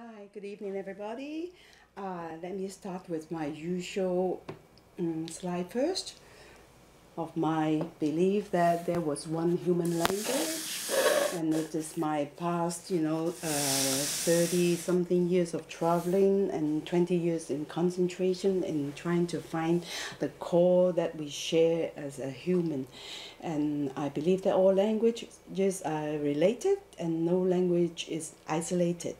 Hi, good evening, everybody. Uh, let me start with my usual um, slide first of my belief that there was one human language and it is my past, you know, uh, 30 something years of traveling and 20 years in concentration in trying to find the core that we share as a human. And I believe that all languages are related and no language is isolated.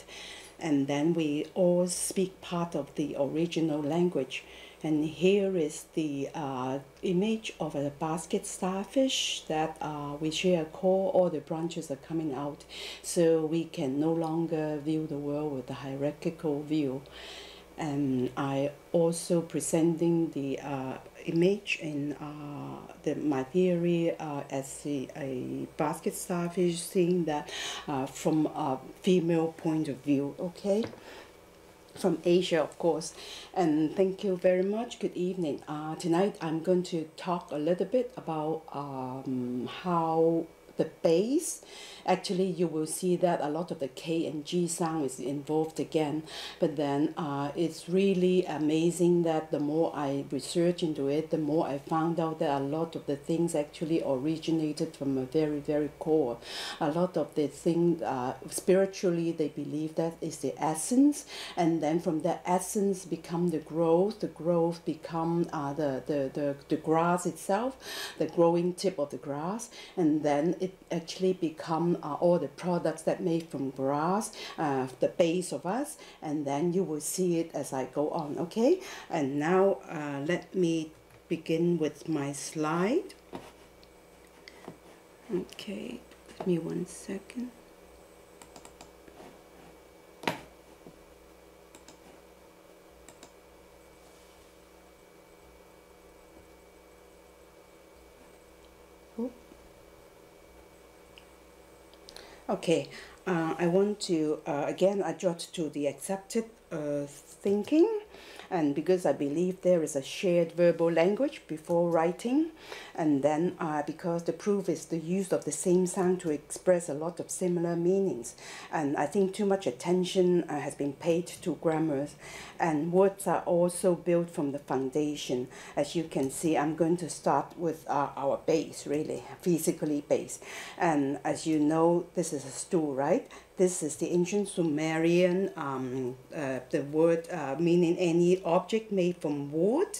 And then we all speak part of the original language. And here is the uh, image of a basket starfish that uh, we share a core, all the branches are coming out. So we can no longer view the world with a hierarchical view. And I also presenting the uh, image in uh, the, my theory uh, as a, a, basket starfish, seeing that uh, from a female point of view, okay? from Asia, of course. And thank you very much. Good evening. Uh, tonight I'm going to talk a little bit about um, how the base actually you will see that a lot of the K and G sound is involved again. But then uh, it's really amazing that the more I research into it, the more I found out that a lot of the things actually originated from a very, very core. A lot of the things, uh, spiritually, they believe that is the essence. And then from that essence become the growth, the growth become uh, the, the, the, the grass itself, the growing tip of the grass. And then it actually become are all the products that made from grass, uh, the base of us, and then you will see it as I go on, okay? And now uh, let me begin with my slide. Okay, give me one second. Okay, uh, I want to uh, again adjust to the accepted uh, thinking and because I believe there is a shared verbal language before writing and then uh, because the proof is the use of the same sound to express a lot of similar meanings. And I think too much attention uh, has been paid to grammars. And words are also built from the foundation. As you can see I'm going to start with uh, our base really physically base and as you know this is a stool right this is the ancient Sumerian, um, uh, the word uh, meaning any object made from wood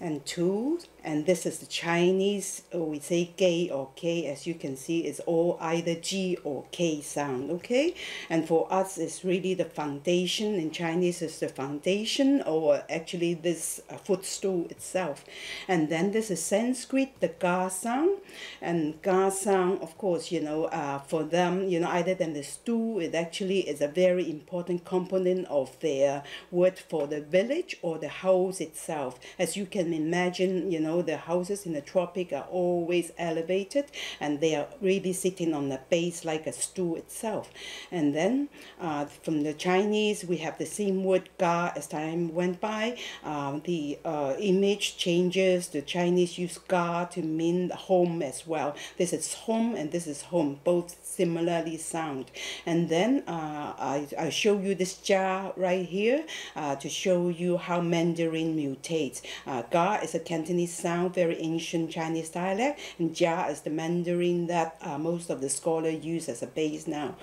and tools and this is the Chinese, uh, we say gay or K, as you can see, it's all either G or K sound, okay? And for us, it's really the foundation. In Chinese, is the foundation, or actually this uh, footstool itself. And then this is Sanskrit, the Ga sound. And Ga sound, of course, you know, uh, for them, you know, either than the stool, it actually is a very important component of their word for the village or the house itself. As you can imagine, you know, know the houses in the tropic are always elevated and they are really sitting on the base like a stool itself. And then uh, from the Chinese, we have the same word ga as time went by. Uh, the uh, image changes. The Chinese use ga to mean home as well. This is home and this is home, both similarly sound. And then uh, I, I show you this jar right here uh, to show you how Mandarin mutates. Uh, ga is a Cantonese sound, very ancient Chinese dialect, and Jia is the Mandarin that uh, most of the scholars use as a base now.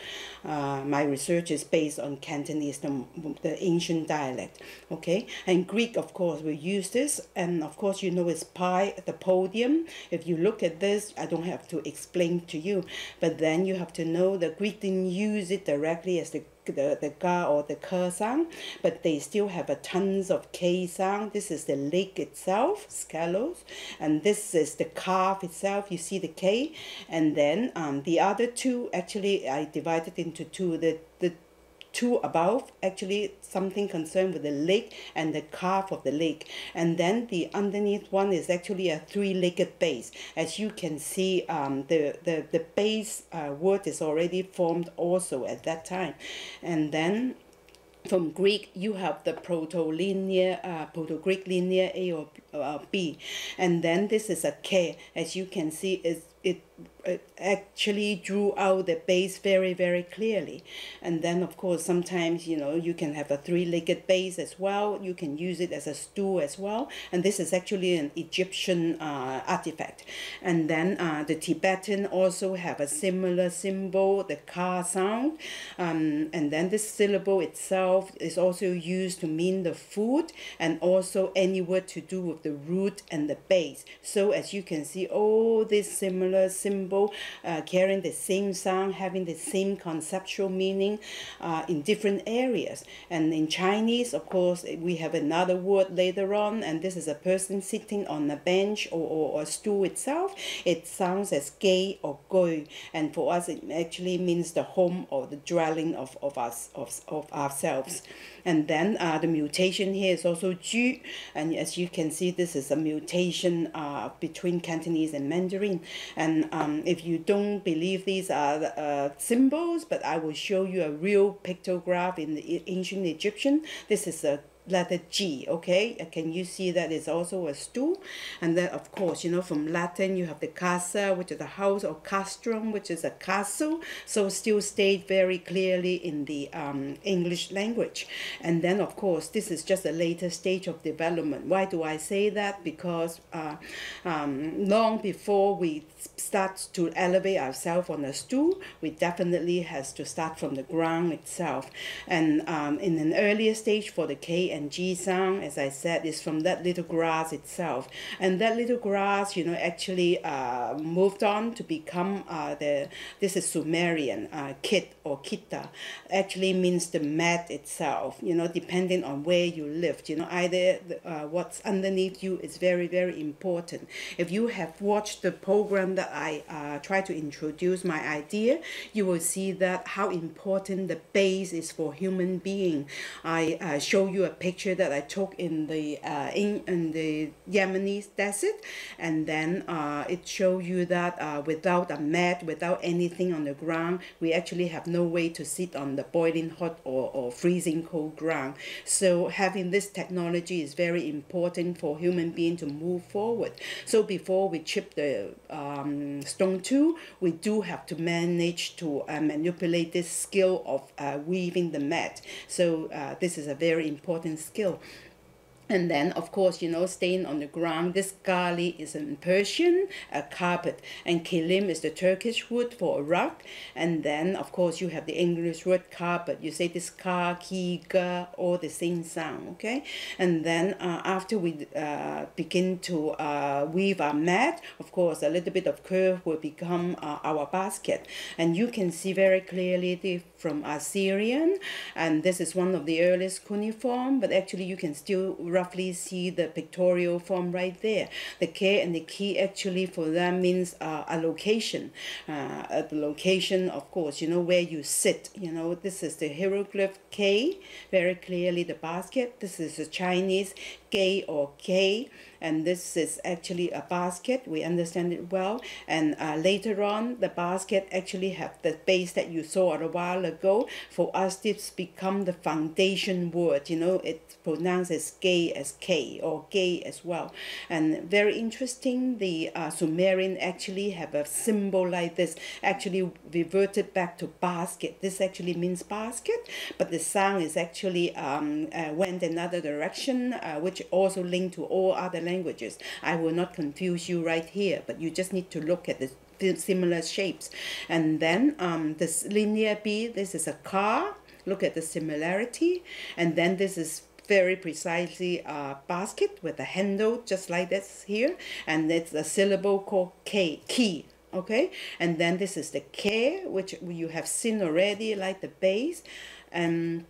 Uh, my research is based on Cantonese, the, the ancient dialect. Okay, and Greek, of course, we use this, and of course, you know it's pi, the podium. If you look at this, I don't have to explain to you, but then you have to know the Greek didn't use it directly as the the, the ga or the ke sound, but they still have a tons of k sound. This is the leg itself, scalos, and this is the calf itself. You see the k, and then um, the other two actually I divided into two. The the two above actually something concerned with the leg and the calf of the leg and then the underneath one is actually a three-legged base. As you can see um, the, the, the base uh, word is already formed also at that time. And then from Greek, you have the proto-linear, uh, Proto-Greek linear A or uh, B, and then this is a K. As you can see, is it actually drew out the base very very clearly. And then of course sometimes you know you can have a three-legged base as well. You can use it as a stool as well. And this is actually an egyptian uh, artifact. And then uh, the tibetan also have a similar symbol the ka sound. Um, and then this syllable itself is also used to mean the food and also any word to do with the root and the base so as you can see all these similar symbol uh, carrying the same sound, having the same conceptual meaning uh, in different areas. And in Chinese, of course, we have another word later on, and this is a person sitting on a bench or, or, or a stool itself. It sounds as gay or goi, and for us, it actually means the home or the dwelling of, of us of, of ourselves. And then uh, the mutation here is also ju, and as you can see, this is a mutation uh, between Cantonese and Mandarin. And um, if you don't believe these are uh, symbols, but I will show you a real pictograph in the ancient Egyptian. This is a letter G, okay? Uh, can you see that it's also a stool? And then, of course, you know, from Latin, you have the casa, which is a house, or castrum, which is a castle. So still state very clearly in the um, English language. And then, of course, this is just a later stage of development. Why do I say that? Because uh, um, long before we start to elevate ourselves on a stool, we definitely has to start from the ground itself. And um, in an earlier stage for the K and G sound, as I said, is from that little grass itself. And that little grass, you know, actually uh, moved on to become uh, the, this is Sumerian, uh, kit or kita, actually means the mat itself, you know, depending on where you lived. You know, either uh, what's underneath you is very, very important. If you have watched the program that I uh, try to introduce my idea, you will see that how important the base is for human being. I uh, show you a picture that I took in the uh, in, in the Yemeni desert, and then uh, it shows you that uh, without a mat, without anything on the ground, we actually have no way to sit on the boiling hot or, or freezing cold ground. So having this technology is very important for human being to move forward. So before we chip the um, stone tool, we do have to manage to uh, manipulate this skill of uh, weaving the mat. So uh, this is a very important skill. And then, of course, you know, staying on the ground, this gali is in Persian, a carpet, and kilim is the Turkish wood for a rug. And then, of course, you have the English word carpet. You say this ka, ki, ga, all the same sound, okay? And then uh, after we uh, begin to uh, weave our mat, of course, a little bit of curve will become uh, our basket. And you can see very clearly the, from Assyrian, and this is one of the earliest cuneiform, but actually you can still roughly see the pictorial form right there. The K and the key actually for them means uh, a location. Uh, the location, of course, you know, where you sit. You know, this is the hieroglyph K, very clearly the basket. This is the Chinese K or K and this is actually a basket we understand it well. And uh, later on the basket actually have the base that you saw a while ago for us this become the foundation word you know it pronounced as gay as K or gay as well. And very interesting the uh, Sumerian actually have a symbol like this actually reverted back to basket. This actually means basket but the sound is actually um, uh, went another direction uh, which also linked to all other languages. I will not confuse you right here, but you just need to look at the similar shapes. And then um, this linear B, this is a car. Look at the similarity. And then this is very precisely a basket with a handle just like this here. And it's a syllable called K, key okay and then this is the K which you have seen already like the base and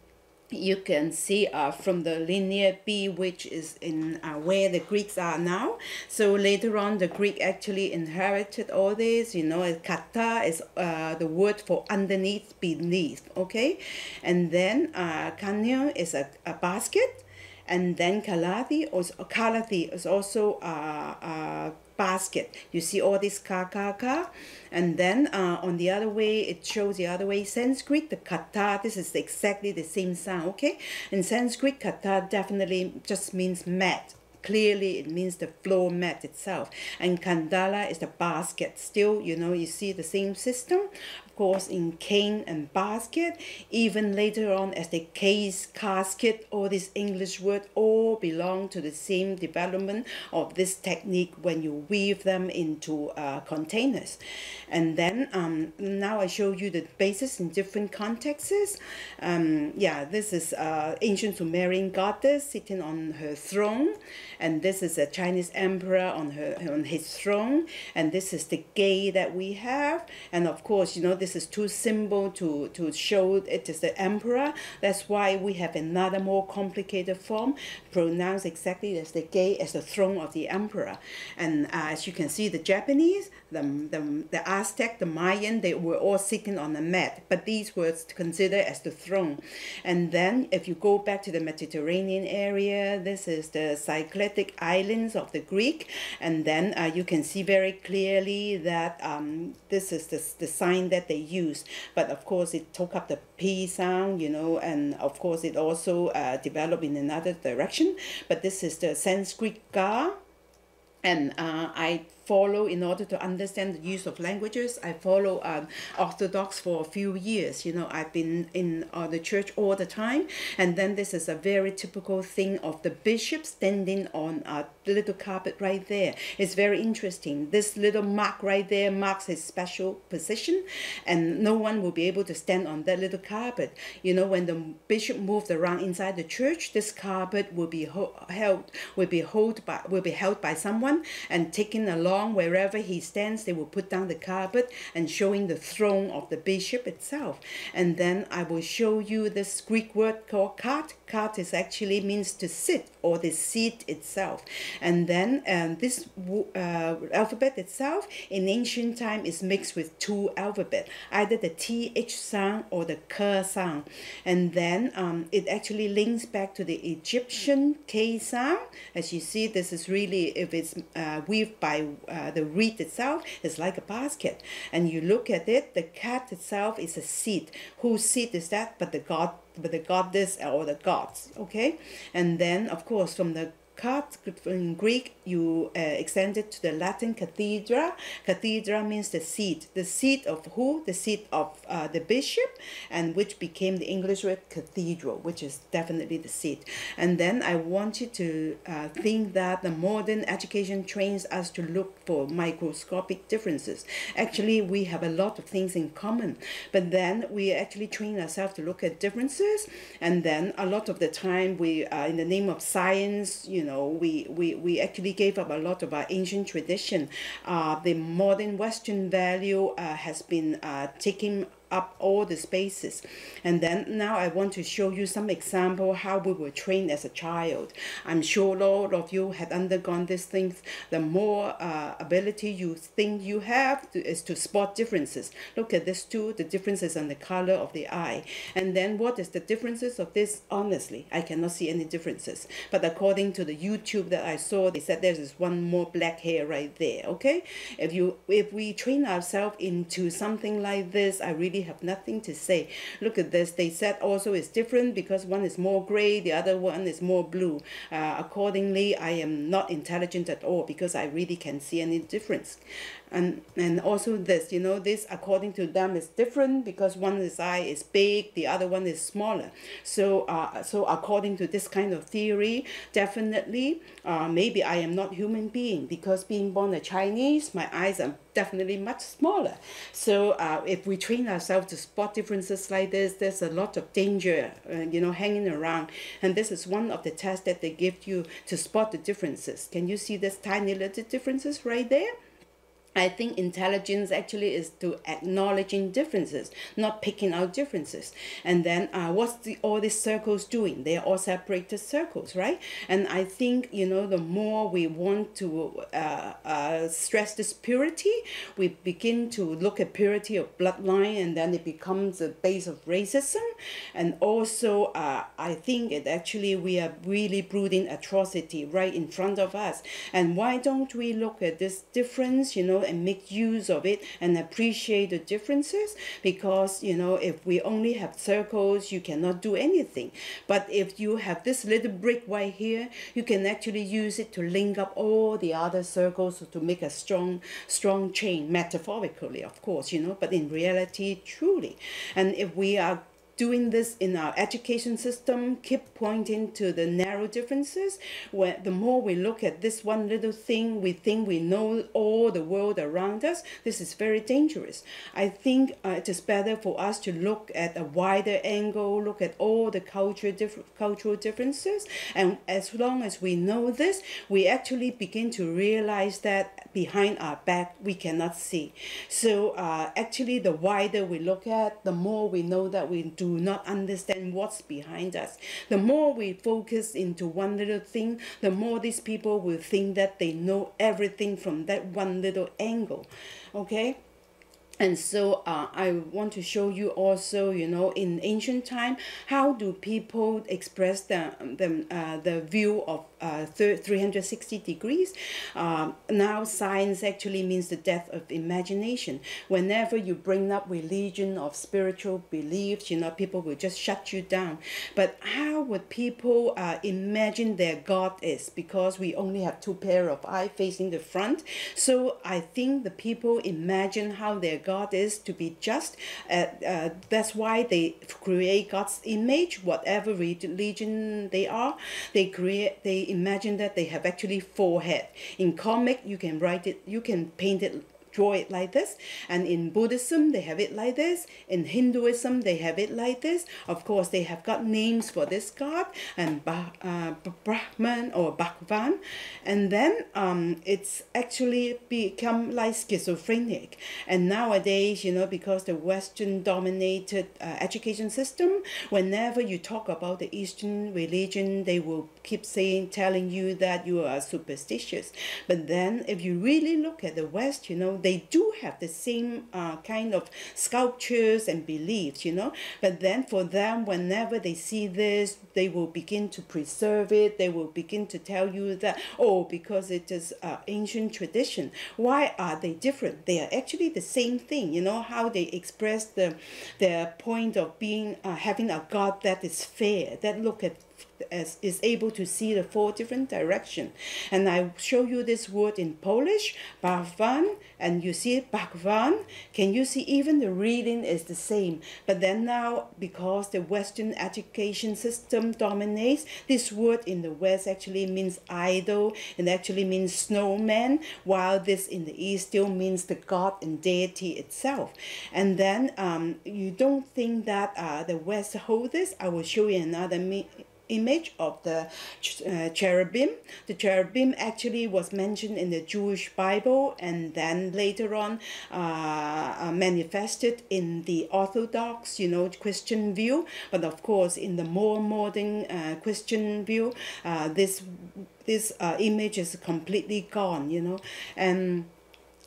you can see uh, from the linear B which is in uh, where the Greeks are now. So later on the Greek actually inherited all this you know kata is uh, the word for underneath beneath okay? And then uh, kanya is a, a basket and then kalathi or kalathi is also a, uh, basket. You see all this ka ka ka, and then uh, on the other way it shows the other way Sanskrit the kata. This is exactly the same sound. Okay, in Sanskrit kata definitely just means mat clearly it means the floor mat itself. And kandala is the basket. Still, you know, you see the same system course in cane and basket. Even later on as the case, casket, all these English words all belong to the same development of this technique when you weave them into uh, containers. And then um, now I show you the basis in different contexts. Um, yeah, this is uh, ancient Sumerian goddess sitting on her throne. And this is a Chinese emperor on her on his throne. And this is the gay that we have. And of course, you know, this is too simple to, to show it is the emperor. That's why we have another more complicated form pronounced exactly as the gate as the throne of the emperor. And uh, as you can see, the Japanese, the, the, the Aztec, the Mayan, they were all sitting on a mat, but these were considered as the throne. And then if you go back to the Mediterranean area, this is the Cycladic islands of the Greek. And then uh, you can see very clearly that um, this is the, the sign that they use. But of course, it took up the P sound, you know, and of course, it also uh, developed in another direction. But this is the Sanskrit Ga. And uh, I follow in order to understand the use of languages. I follow um, Orthodox for a few years. You know, I've been in uh, the church all the time, and then this is a very typical thing of the bishop standing on a little carpet right there. It's very interesting. This little mark right there marks his special position, and no one will be able to stand on that little carpet. You know, when the bishop moved around inside the church, this carpet will be held will be held by will be held by someone and taken along along wherever he stands, they will put down the carpet and showing the throne of the bishop itself. And then I will show you this Greek word called kat. Kat is actually means to sit or the seat itself. And then um, this uh, alphabet itself in ancient time is mixed with two alphabet, either the th sound or the k sound. And then um, it actually links back to the Egyptian k sound. As you see, this is really if it's uh, weaved by uh, the reed itself is like a basket. And you look at it, the cat itself is a seed. Whose seed is that? But the god, but the goddess or the gods. Okay, and then of course from the kat in Greek you uh, extend it to the Latin cathedra. Cathedra means the seat. The seat of who? The seat of uh, the bishop, and which became the English word cathedral, which is definitely the seat. And then I want you to uh, think that the modern education trains us to look for microscopic differences. Actually, we have a lot of things in common, but then we actually train ourselves to look at differences, and then a lot of the time we, in the name of science, you know, we, we, we actually gave up a lot of our ancient tradition. Uh, the modern Western value uh, has been uh, taken up all the spaces. And then now I want to show you some example how we were trained as a child. I'm sure a lot of you had undergone these things. The more uh, ability you think you have to, is to spot differences. Look at this too, the differences on the color of the eye. And then what is the differences of this? Honestly, I cannot see any differences. But according to the YouTube that I saw, they said there's one more black hair right there, okay? If you if we train ourselves into something like this, I really have nothing to say. Look at this. They said also it's different because one is more gray, the other one is more blue. Uh, accordingly, I am not intelligent at all because I really can see any difference and and also this you know this according to them is different because one is eye is big the other one is smaller. So uh, so according to this kind of theory definitely uh, maybe I am not human being. Because being born a Chinese my eyes are definitely much smaller. So uh, if we train ourselves to spot differences like this there's a lot of danger uh, you know hanging around. And this is one of the tests that they give you to spot the differences. Can you see this tiny little differences right there I think intelligence actually is to acknowledging differences, not picking out differences. And then uh, what's the, all these circles doing? They are all separated circles, right? And I think, you know, the more we want to uh, uh, stress this purity, we begin to look at purity of bloodline and then it becomes a base of racism. And also, uh, I think it actually, we are really brooding atrocity right in front of us. And why don't we look at this difference, you know, and make use of it and appreciate the differences because you know if we only have circles you cannot do anything. But if you have this little brick right here you can actually use it to link up all the other circles to make a strong strong chain metaphorically of course you know but in reality truly. And if we are doing this in our education system, keep pointing to the narrow differences, where the more we look at this one little thing, we think we know all the world around us. This is very dangerous. I think uh, it is better for us to look at a wider angle, look at all the culture diff- cultural differences, and as long as we know this, we actually begin to realize that behind our back we cannot see. So uh, actually, the wider we look at, the more we know that we do do not understand what's behind us. The more we focus into one little thing, the more these people will think that they know everything from that one little angle. Okay? And so uh, i want to show you also you know in ancient time how do people express the the, uh, the view of uh, 360 degrees? Um, now science actually means the death of imagination. Whenever you bring up religion of spiritual beliefs you know people will just shut you down. But how would people uh, imagine their god is? Because we only have two pair of eye facing the front. So i think the people imagine how their God is to be just. Uh, uh, that's why they create God's image, whatever religion they are. They create, they imagine that they have actually four head. In comic, you can write it, you can paint it draw it like this. And in Buddhism, they have it like this. In Hinduism, they have it like this. Of course, they have got names for this god and uh, Brahman or Bhagwan. And then um, it's actually become like schizophrenic. And nowadays, you know, because the Western dominated uh, education system, whenever you talk about the Eastern religion, they will keep saying, telling you that you are superstitious. But then if you really look at the West, you know, they do have the same uh, kind of sculptures and beliefs, you know. But then for them, whenever they see this, they will begin to preserve it. They will begin to tell you that, oh, because it is uh, ancient tradition. Why are they different? They are actually the same thing, you know, how they express the, their point of being, uh, having a God that is fair, that look at as is able to see the four different direction. And I show you this word in Polish, Bhagwan, and you see it, Bhagwan. Can you see even the reading is the same? But then now, because the Western education system dominates, this word in the West actually means idol, and actually means snowman, while this in the East still means the God and deity itself. And then um, you don't think that uh, the West hold this. I will show you another image of the uh, cherubim. The cherubim actually was mentioned in the Jewish Bible and then later on uh, uh, manifested in the Orthodox, you know, Christian view. But of course, in the more modern uh, Christian view, uh, this this uh, image is completely gone, you know, and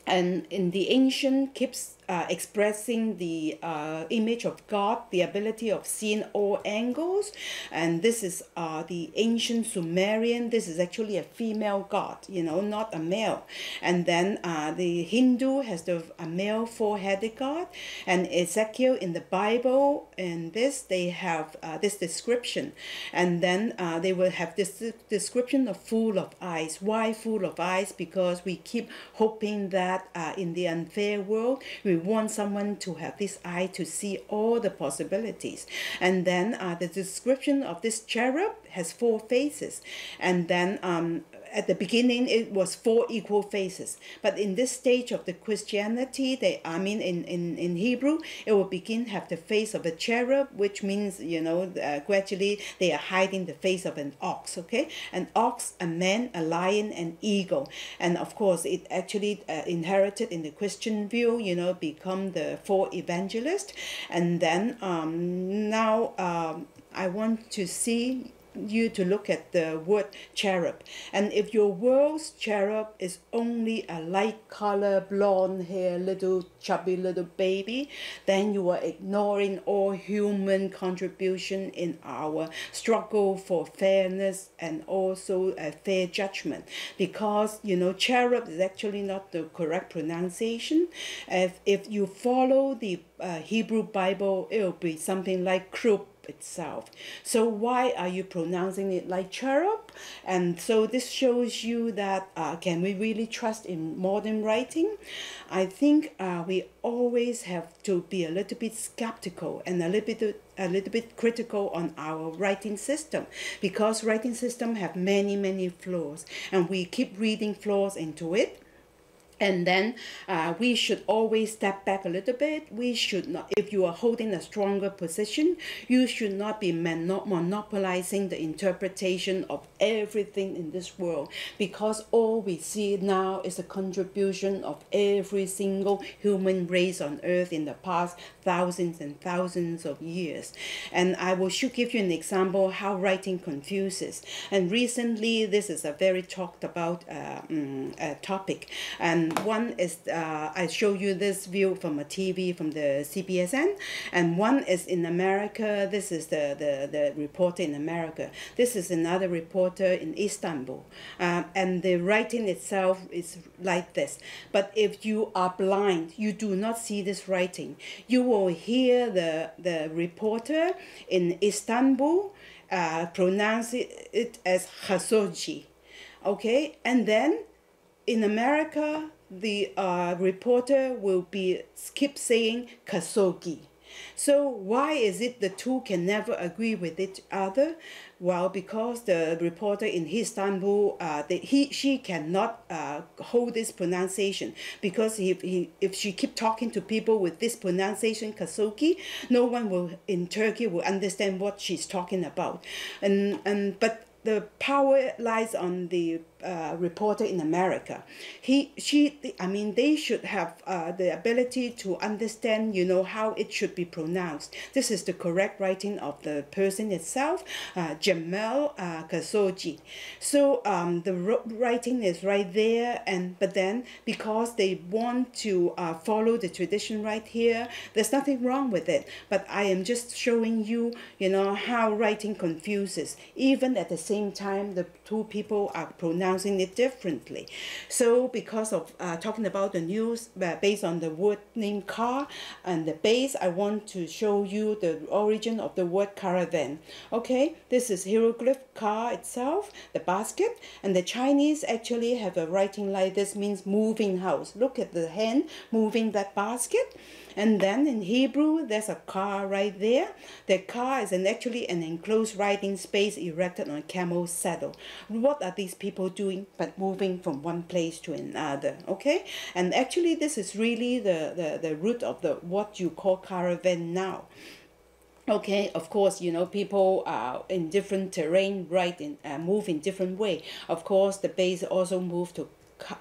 and in the ancient keeps uh, expressing the uh, image of God, the ability of seeing all angles. And this is uh, the ancient Sumerian. This is actually a female god, you know, not a male. And then uh, the Hindu has the a male four-headed god. And Ezekiel in the Bible, in this, they have uh, this description. And then uh, they will have this description of full of eyes. Why full of eyes? Because we keep hoping that uh, in the unfair world, we want someone to have this eye to see all the possibilities. And then uh, the description of this cherub has four faces. And then um, at the beginning it was four equal faces. But in this stage of the christianity they i mean in, in, in hebrew it will begin have the face of a cherub which means you know uh, gradually they are hiding the face of an ox okay? An ox a man a lion an eagle. And of course it actually uh, inherited in the christian view you know become the four evangelists. And then um, now um, i want to see you to look at the word cherub. And if your world's cherub is only a light color, blonde hair, little chubby little baby, then you are ignoring all human contribution in our struggle for fairness and also a fair judgment. Because you know, cherub is actually not the correct pronunciation. If if you follow the uh, Hebrew Bible, it will be something like krub itself. So why are you pronouncing it like cherub? And so this shows you that uh, can we really trust in modern writing? I think uh, we always have to be a little bit skeptical and a little bit a little bit critical on our writing system because writing system have many many flaws and we keep reading flaws into it and then uh, we should always step back a little bit. We should not if you are holding a stronger position you should not be monopolizing the interpretation of everything in this world. Because all we see now is the contribution of every single human race on earth in the past thousands and thousands of years. And i will should give you an example how writing confuses. And recently this is a very talked about uh, uh, topic. And one is uh, I show you this view from a TV from the CBSN, and one is in America. This is the, the, the reporter in America. This is another reporter in Istanbul. Um, and the writing itself is like this. But if you are blind, you do not see this writing. You will hear the, the reporter in Istanbul uh, pronounce it, it as Khashoggi. Okay, and then in America, the uh, reporter will be keep saying Khashoggi. So why is it the two can never agree with each other? Well, because the reporter in Istanbul, uh, the, he she cannot uh, hold this pronunciation because if he if she keep talking to people with this pronunciation Khashoggi, no one will in Turkey will understand what she's talking about, and and but the power lies on the uh, reporter in America. He, she, I mean, they should have uh, the ability to understand, you know, how it should be pronounced. This is the correct writing of the person itself, uh, Jamal uh. So um, the writing is right there, and but then because they want to uh, follow the tradition right here, there's nothing wrong with it. But I am just showing you, you know, how writing confuses. Even at the same time, the two people are pronounced pronouncing it differently. So because of uh, talking about the news uh, based on the word name car and the base, I want to show you the origin of the word caravan. Okay, this is hieroglyph car itself, the basket, and the Chinese actually have a writing like this means moving house. Look at the hand moving that basket. And then in Hebrew, there's a car right there. The car is an, actually an enclosed riding space erected on a camel's saddle. What are these people doing but moving from one place to another? Okay, and actually this is really the, the, the root of the what you call caravan now okay of course you know people are in different terrain right in uh, move in different way of course the base also move to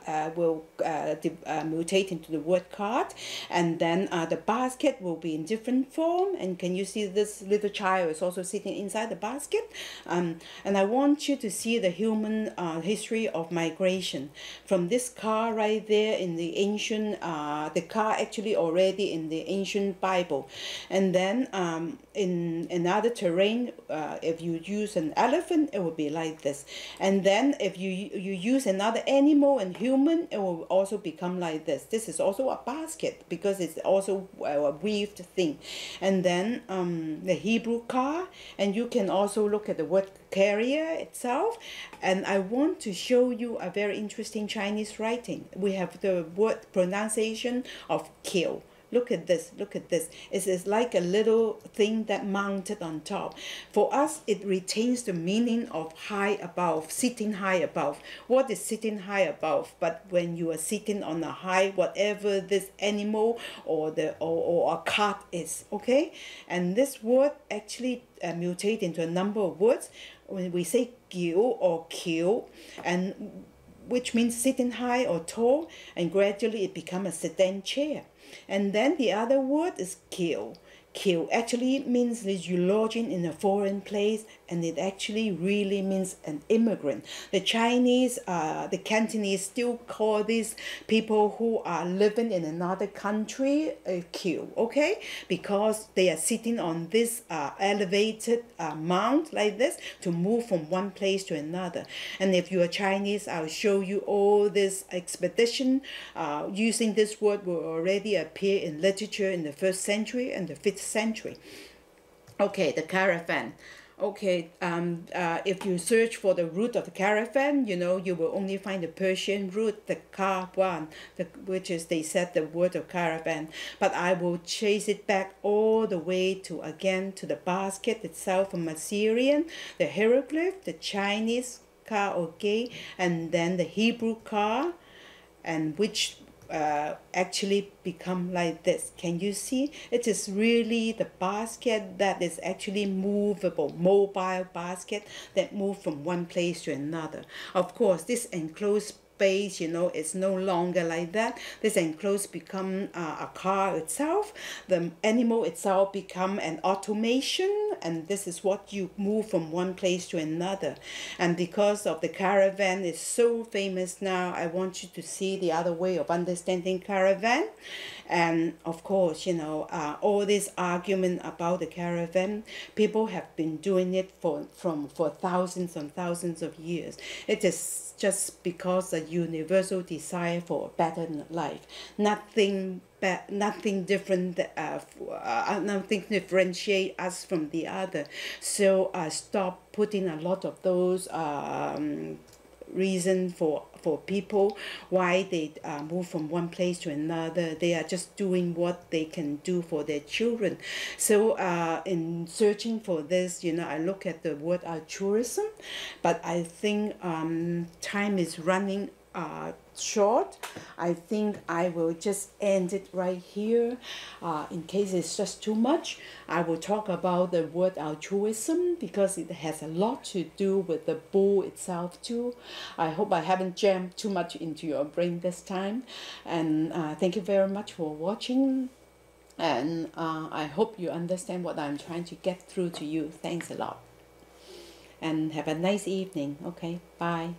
uh, will uh, uh, mutate into the word card and then uh, the basket will be in different form. And can you see this little child is also sitting inside the basket? Um, and I want you to see the human uh, history of migration. From this car right there in the ancient uh, the car actually already in the ancient Bible. And then um, in another terrain uh, if you use an elephant it will be like this. And then if you you use another animal and human it will also become like this. This is also a basket because it's also a weaved thing. And then um, the Hebrew car and you can also look at the word carrier itself. And I want to show you a very interesting Chinese writing. We have the word pronunciation of kill Look at this, look at this. It is like a little thing that mounted on top. For us, it retains the meaning of high above, sitting high above. What is sitting high above? But when you are sitting on a high, whatever this animal or the or, or a cart is, okay? And this word actually uh, mutate into a number of words. When we say gil or kill, and which means sitting high or tall, and gradually it becomes a sedan chair. And then the other word is kill. kill actually means that you lodging in a foreign place and it actually really means an immigrant. The Chinese, uh, the Cantonese still call these people who are living in another country a kill, okay? Because they are sitting on this uh, elevated uh, mount like this to move from one place to another. And if you are Chinese, I'll show you all this expedition uh, using this word will already appear in literature in the first century and the fifth century. Okay, the caravan okay um, uh, if you search for the root of the caravan you know you will only find the persian root the karwan the, which is they said the word of caravan. But i will chase it back all the way to again to the basket itself from assyrian the hieroglyph the chinese ka or gay and then the hebrew car and which uh, actually become like this. Can you see? It is really the basket that is actually movable, mobile basket that move from one place to another. Of course, this enclosed space, you know, it's no longer like that. This enclosed become uh, a car itself. The animal itself become an automation and this is what you move from one place to another. And because of the caravan is so famous now, I want you to see the other way of understanding caravan. And of course, you know, uh, all this argument about the caravan, people have been doing it for from for thousands and thousands of years. It is just because a universal desire for a better life. Nothing but nothing different uh, uh, nothing differentiate us from the other. So uh, stop putting a lot of those um, reason for for people why they uh, move from one place to another. They are just doing what they can do for their children. So uh, in searching for this you know i look at the word altruism but i think um, time is running uh, short. I think I will just end it right here. Uh, in case it's just too much I will talk about the word altruism because it has a lot to do with the bull itself too. I hope I haven't jammed too much into your brain this time. And uh, thank you very much for watching. And uh, I hope you understand what I'm trying to get through to you. Thanks a lot. And have a nice evening. Okay bye